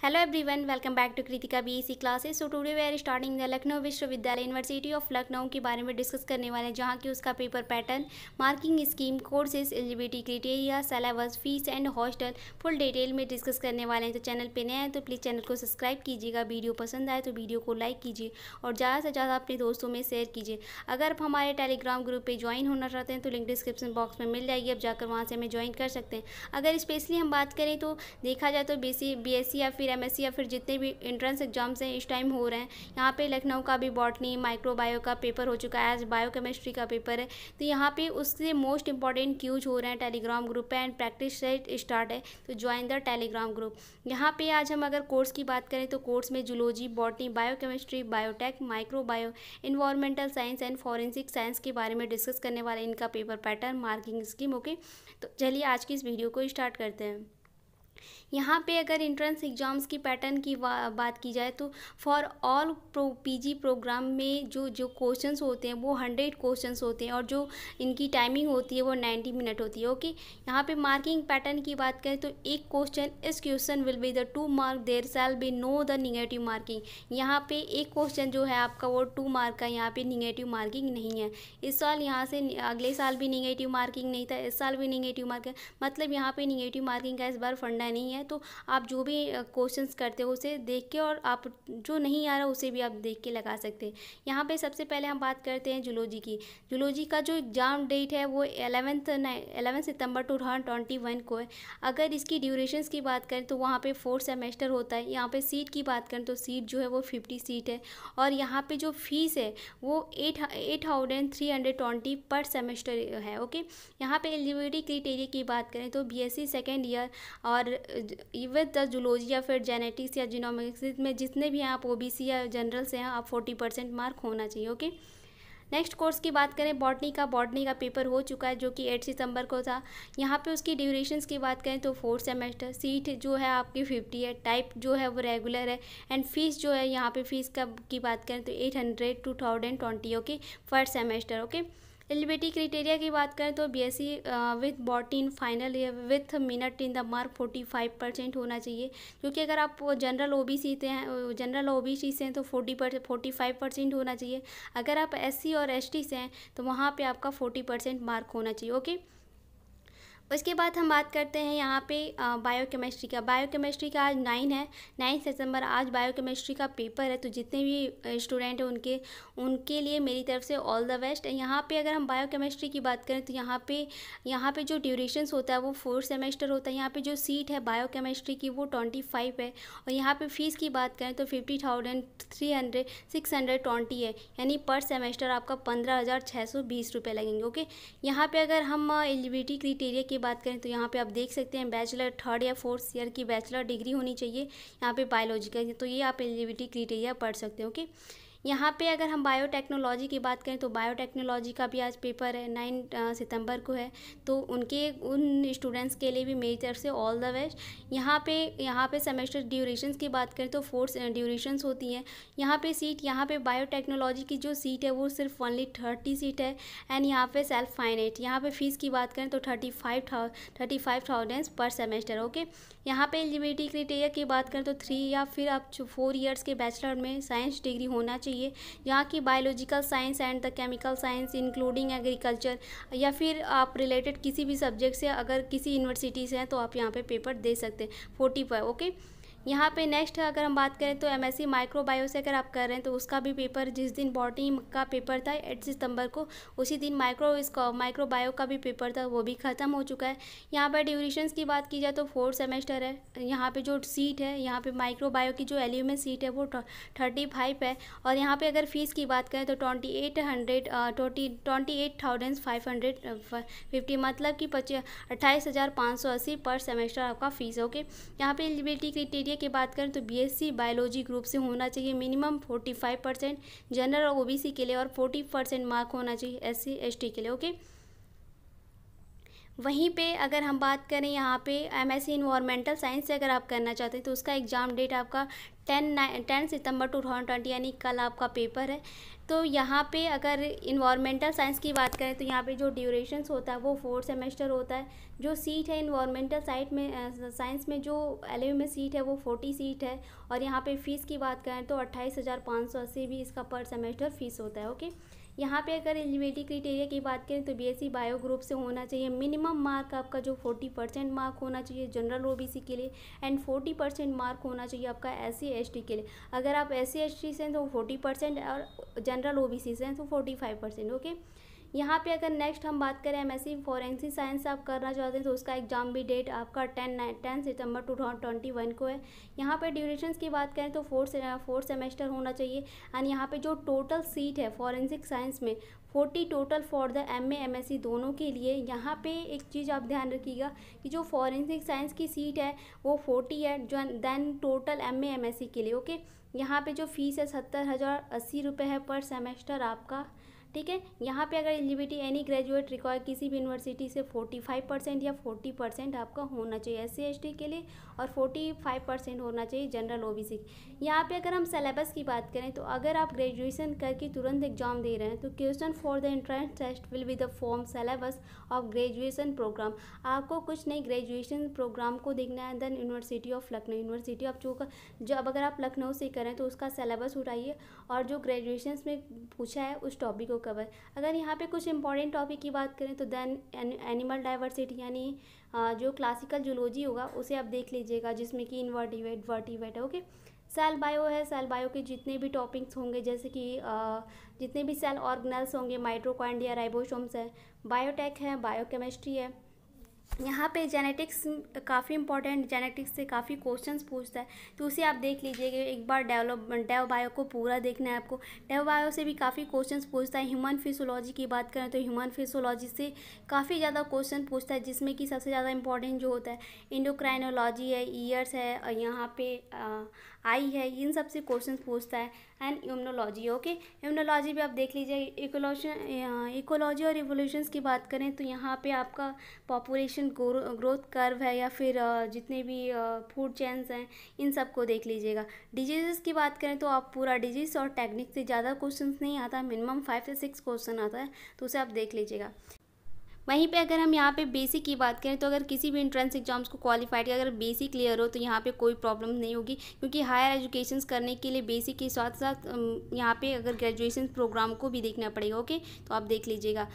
Hello everyone, welcome back to Kritika BEC classes. So today we are starting the Lucknow विश्वविद्यालय university of Lucknow के बारे में discuss करने वाले हैं जहाँ की उसका paper pattern marking scheme courses eligibility criteria syllabus fees and hostel full detail में डिस्कस करने वाले हैं। तो चैनल पे नए हैं तो प्लीज़ चैनल को सब्सक्राइब कीजिएगा। वीडियो पसंद आए तो वीडियो को लाइक कीजिए और ज़्यादा से ज़्यादा अपने दोस्तों में शेयर कीजिए। अगर आप हमारे टेलीग्राम ग्रुप पर ज्वाइन होना चाहते हैं तो लिंक डिस्क्रिप्शन बॉक्स में मिल जाएगी। अब जाकर वहाँ से हमें ज्वाइन कर सकते हैं। अगर स्पेशली हम बात करें तो देखा जाए तो बी सी या फिर फिर एमएससी या फिर जितने भी एंट्रेंस एग्ज़ाम्स हैं, इस टाइम हो रहे हैं। यहाँ पे लखनऊ का भी बॉटनी माइक्रोबायो का पेपर हो चुका है, आज बायो केमिस्ट्री का पेपर है। तो यहाँ पे उससे मोस्ट इंपॉर्टेंट क्यूज हो रहे हैं Telegram group and practice set start है। तो ज्वाइन द टेलीग्राम ग्रुप यहाँ पे आज हम अगर कोर्स की बात करें तो कोर्स में zoology botany bio chemistry biotech microbio environmental science and forensic science के बारे में डिस्कस करने वाले इनका paper pattern marking scheme okay तो चलिए आज की इस वीडियो को स्टार्ट करते हैं। यहाँ पे अगर इंट्रेंस एग्ज़ाम्स की पैटर्न की बात की जाए तो for all pro PG program में जो जो क्वेश्चंस होते हैं, वो हंड्रेड क्वेश्चंस होते हैं और जो इनकी टाइमिंग होती है वो नाइन्टी मिनट होती है ओके यहाँ पे मार्किंग पैटर्न की बात करें तो एक क्वेश्चन इस question will be the two mark there shall be no the negative marking यहाँ पे एक क्वेश्चन जो है आपका वो टू मार्क का, यहाँ पे निगेटिव मार्किंग नहीं है। इस साल यहाँ से अगले साल भी निगेटिव मार्किंग नहीं था, इस साल भी निगेटिव मार्किंग मतलब यहाँ पे निगेटिव मार्किंग का इस बार फंडा नहीं है। तो आप जो भी क्वेश्चंस करते हो उसे देख के और आप जो नहीं आ रहा उसे भी आप देख के लगा सकते हैं। यहाँ पे सबसे पहले हम बात करते हैं जूलॉजी की। जूलॉजी का जो एग्ज़ाम डेट है वो एलेवेंथ एलेवन सितंबर टू थाउज़ेंड ट्वेंटी वन को है। अगर इसकी ड्यूरेशन की बात करें तो वहाँ पर फोर्थ सेमेस्टर होता है। यहाँ पर सीट की बात करें तो सीट जो है वो फिफ्टी सीट है। और यहाँ पे जो फ़ीस है वो eight eight thousand three hundred twenty per semester है ओके यहाँ पे एलिजिबिलिटी क्रिटेरिया की बात करें तो बी सेकेंड ईयर और विद द जूलॉजी या फिर जेनेटिक्स या जीनोमिक्स में जितने भी हैं, आप ओबीसी या जनरल से हैं, आप फोर्टी परसेंट मार्क होना चाहिए ओके नेक्स्ट कोर्स की बात करें बॉटनी का बॉटनी का पेपर हो चुका है जो कि एट सितंबर को था। यहाँ पे उसकी ड्यूरेशंस की बात करें तो फोर्थ सेमेस्टर सीट जो है आपकी फिफ्टी है टाइप जो है वो रेगुलर है एंड फ़ीस जो है, यहाँ पे फ़ीस का की बात करें तो eight hundred two thousand twenty okay first semester okay eligibility criteria की बात करें तो B S C with botany final with minute in the mark forty five percent होना चाहिए क्योंकि अगर आप जनरल ओ बी सी से हैं जनरल ओ बी सी से हैं तो forty percent forty five percent होना चाहिए अगर आप एस सी और एस टी से हैं तो वहाँ पर आपका फोर्टी परसेंट मार्क होना चाहिए ओके? उसके बाद हम बात करते हैं यहाँ पे बायो केमिस्ट्री का। बायो केमिस्ट्री का आज नाइन है। नाइन सितंबर आज बायो केमिस्ट्री का पेपर है। तो जितने भी स्टूडेंट हैं उनके उनके लिए मेरी तरफ़ से ऑल द बेस्ट यहाँ पे अगर हम बायो केमिस्ट्री की बात करें तो यहाँ पे यहाँ पे जो ड्यूरेशंस होता है वो फोर्थ सेमेस्टर होता है। यहाँ पे जो सीट है बायो केमिस्ट्री की वो ट्वेंटी फाइव है। और यहाँ पर फ़ीस की बात करें तो fifty thousand three hundred six hundred twenty है। यानी पर सेमेस्टर आपका पंद्रह हज़ार छः सौ बीस रुपये लगेंगे ओके यहाँ पर अगर हम एलिजिबिलिटी क्रिटेरिया की बात करें तो यहाँ पे आप देख सकते हैं बैचलर थर्ड या फोर्थ ईयर की बैचलर डिग्री होनी चाहिए यहाँ पे बायोलॉजी का। तो ये आप एलिजिबिलिटी क्रिटेरिया पढ़ सकते हो, ओके? यहाँ पे अगर हम बायोटेक्नोलॉजी की बात करें तो बायोटेक्नोलॉजी का भी आज पेपर है नाइन सितंबर को है। तो उनके, उन स्टूडेंट्स के लिए भी मेरी तरफ़ से ऑल द बेस्ट यहाँ पे यहाँ पे सेमेस्टर ड्यूरेशंस की बात करें तो फोर्थ ड्यूरेशंस होती हैं। यहाँ पे सीट यहाँ पे बायोटेक्नोलॉजी की जो सीट है वो सिर्फ़ ओनली थर्टी सीट है। एंड यहाँ पे सेल्फ फाइनेट यहाँ पे फ़ीस की बात करें तो thirty five thirty five thousand per semester okay यहाँ पे एलिजिबिलिटी क्राइटेरिया की बात करें तो थ्री या फिर आप फोर ईयर्स के बैचलर में साइंस डिग्री होना चाहिए। चाहिए। यहाँ की biological science and the chemical science including agriculture या फिर आप रिलेटेड किसी भी सब्जेक्ट से अगर किसी यूनिवर्सिटी से हैं तो आप यहाँ पे पेपर दे सकते हैं। फोर्टी फाइव ओके यहाँ पे नेक्स्ट अगर हम बात करें तो एम एमएससी माइक्रोबायो से अगर आप कर रहे हैं तो उसका भी पेपर जिस दिन बॉटनी का पेपर था एट सितंबर को, उसी दिन माइक्रो इसका माइक्रोबायो का भी पेपर था, वो भी ख़त्म हो चुका है। यहाँ पर ड्यूरेशंस की बात की जाए तो फोर्थ सेमेस्टर है। यहाँ पर जो सीट है, यहाँ पे माइक्रोबायो की जो एल्यूमें सीट है, वो थर्टी फाइव है। और यहाँ पर अगर फ़ीस की बात करें तो twenty eight hundred twenty twenty eight thousand five hundred fifty मतलब कि पच्चीस, अट्ठाईस हज़ार पाँच सौ अस्सी पर सेमेस्टर आपका फ़ीस ओके यहाँ पे एलिजिबिलिटी क्राइटेरिया की बात करें तो बीएससी बायोलॉजी ग्रुप से होना चाहिए minimum forty five percent general और ओबीसी के लिए और फोर्टी परसेंट मार्क होना चाहिए एससी एसटी के लिए ओके वहीं पे अगर हम बात करें यहाँ पे एम एस साइंस से अगर आप करना चाहते हैं तो उसका एग्ज़ाम डेट आपका टेन टेन सितंबर टू थाउज़ेंड ट्वेंटी यानी कल आपका पेपर है। तो यहाँ पे अगर इन्वामेंटल साइंस की बात करें तो यहाँ पे जो ड्यूरेशंस होता है, वो फोर सेमेस्टर होता है। जो सीट है इन्वामेंटल साइट में साइंस में, जो एल में सीट है, वो फोर्टी सीट है। और यहाँ पे फ़ीस की बात करें तो अट्ठाईस हज़ार पाँच सौ अस्सी भी इसका पर सेमेस्टर फ़ीस होता है ओके यहाँ पे अगर एलिजिबिलिटी क्रिटेरिया की बात करें तो बीएससी बायो ग्रुप से होना चाहिए। मिनिमम मार्क आपका जो फोर्टी परसेंट मार्क होना चाहिए जनरल ओबीसी के लिए एंड फोर्टी परसेंट मार्क होना चाहिए आपका एस सी के लिए। अगर आप एस सी से हैं तो फोर्टी परसेंट और जनरल ओबीसी से हैं तो फोर्टी फाइव परसेंट ओके यहाँ पे अगर नेक्स्ट हम बात करें M S C forensic science आप करना चाहते हैं तो उसका एग्ज़ाम भी डेट आपका टेन टेन सितंबर टू थाउज़ेंड ट्वेंटी वन को है। यहाँ पे ड्यूरेशन की बात करें तो फोर्थ फोर्थ सेमेस्टर होना चाहिए। एंड यहाँ पे जो टोटल सीट है फॉरेंसिक साइंस में forty total for the M M S C दोनों के लिए, यहाँ पे एक चीज़ आप ध्यान रखिएगा कि जो फॉरेंसिक साइंस की सीट है, वो फोर्टी है, जो then total M M S C के लिए ओके यहाँ पे जो फ़ीस है सत्तर हज़ार अस्सी रुपये है पर सेमेस्टर आपका। ठीक है? यहाँ पे अगर एलिजिबिलिटी एनी ग्रेजुएट रिक्वायर किसी भी यूनिवर्सिटी से फोर्टी फाइव परसेंट या फोर्टी परसेंट आपका होना चाहिए एस सी के लिए और फोर्टी फाइव परसेंट होना चाहिए जनरल ओ बी सी यहाँ पर अगर हम सिलेबस की बात करें तो अगर आप ग्रेजुएशन करके तुरंत एग्ज़ाम दे रहे हैं तो question for the entrance test will be the form syllabus of graduation program आपको कुछ नहीं ग्रेजुएशन प्रोग्राम को देखना है then university of Lucknow university of जो अब अगर आप लखनऊ से करें तो उसका सिलेबस उठाइए और जो ग्रेजुएशन में पूछा है उस टॉपिक को कवर अगर यहाँ पे कुछ इंपॉर्टेंट टॉपिक की बात करें तो देन एनिमल डाइवर्सिटी यानी जो क्लासिकल जूलॉजी होगा, उसे आप देख लीजिएगा, जिसमें कि इन्वर्टिवेट वर्टिवेट है ओके सेल बायो है सेल बायो के जितने भी टॉपिक्स होंगे, जैसे कि जितने भी सेल ऑर्गनल्स होंगे माइट्रोकॉन्डिया राइबोसोम्स है बायोटेक है बायोकेमिस्ट्री है यहाँ पे जेनेटिक्स काफ़ी इंपॉर्टेंट जेनेटिक्स से काफ़ी क्वेश्चंस पूछता है। तो उसे आप देख लीजिएगा एक बार डेवलप डेव बायो को पूरा देखना है आपको। डेव बायो से भी काफ़ी क्वेश्चंस पूछता है। ह्यूमन फिजियोलॉजी की बात करें तो ह्यूमन फिजियोलॉजी से काफ़ी ज़्यादा क्वेश्चन पूछता है, जिसमें कि सबसे ज़्यादा इंपॉर्टेंट जो होता है इंडोक्राइनोलॉजी है ईयर्स है यहाँ पे आई है, इन सबसे क्वेश्चन पूछता है एंड इम्यूनोलॉजी ओके इम्यूनोलॉजी भी आप देख लीजिए इकोलॉजी इकोलॉजी और रिवोल्यूशंस की बात करें तो यहाँ पे आपका पॉपुलेशन ग्रोथ कर्व है या फिर जितने भी फ़ूड चेन्स हैं, इन सबको देख लीजिएगा। डिज़ीज़ की बात करें तो आप पूरा डिज़ीज़ और टेक्निक से ज़्यादा क्वेश्चन नहीं आता, मिनिमम फाइव से सिक्स क्वेश्चन आता है तो उसे आप देख लीजिएगा। वहीं पे अगर हम यहाँ पे बेसिक की बात करें तो अगर किसी भी इंट्रेंस एग्ज़ाम्स को क्वालिफाइड अगर बेसिक क्लियर हो तो यहाँ पे कोई प्रॉब्लम नहीं होगी, क्योंकि हायर एजुकेशन करने के लिए बेसिक के साथ साथ यहाँ पे अगर ग्रेजुएशन प्रोग्राम को भी देखना पड़ेगा, ओके? तो आप देख लीजिएगा।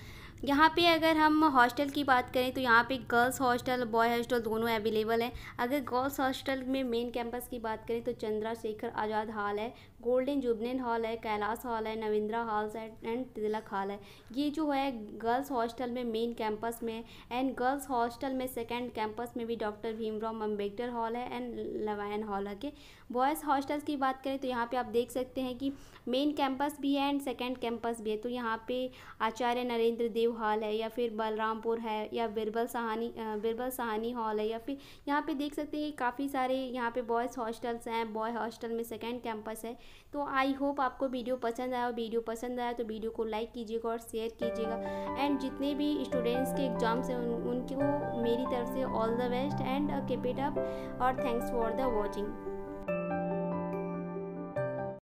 यहाँ पे अगर हम हॉस्टल की बात करें तो यहाँ पे गर्ल्स हॉस्टल, बॉय हॉस्टल दोनों अवेलेबल हैं। अगर गर्ल्स हॉस्टल में मेन कैंपस की बात करें तो चंद्रशेखर आज़ाद हॉल है, गोल्डन जुबनेन हॉल है, कैलाश हॉल है, नविंद्रा हॉल है, एंड तिलक हॉल है। ये जो है गर्ल्स हॉस्टल में मेन कैंपस में एंड गर्ल्स हॉस्टल में सेकेंड कैंपस में भी डॉक्टर भीमराव अंबेडकर हॉल है, एंड लवायन हॉल है के बॉयज़ हॉस्टल्स की बात करें तो यहाँ पर आप देख सकते हैं कि मेन कैंपस भी है, एंड सेकेंड कैंपस भी है। तो यहाँ पर आचार्य नरेंद्र देव हॉल है या फिर बलरामपुर है या बिरबल सहानी बिरबल सहानी हॉल है या फिर यहाँ पे देख सकते हैं काफ़ी सारे यहाँ पे बॉयज़ हॉस्टल्स हैं बॉय हॉस्टल में सेकेंड कैंपस है। तो आई होप आपको वीडियो पसंद आया। और वीडियो पसंद आया तो वीडियो को लाइक कीजिएगा और शेयर कीजिएगा। एंड जितने भी स्टूडेंट्स के एग्ज़ाम्स हैं उन, उनको मेरी तरफ़ से all the best and keep it up और थैंक्स फॉर द वॉचिंग